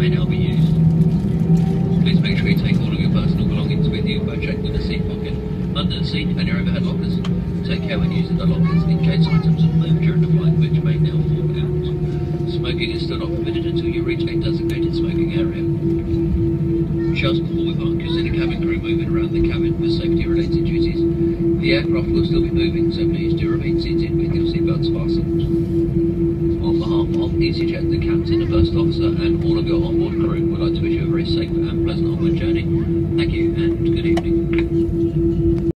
may now be used. Please make sure you take all of your personal belongings with you by checking the seat pocket, under the seat and your overhead lockers. Take care when using the lockers in case items have moved during the flight which may now fall out. Smoking is still not permitted until you reach a designated smoking area. Just before we park, you'll see the cabin crew moving around the cabin for safety-related duties. The aircraft will still be moving, so please do remain seated with your seatbelts fastened. On behalf of EasyJet, the captain, the first officer, and all of your onboard crew would like to wish you a very safe and pleasant onward journey.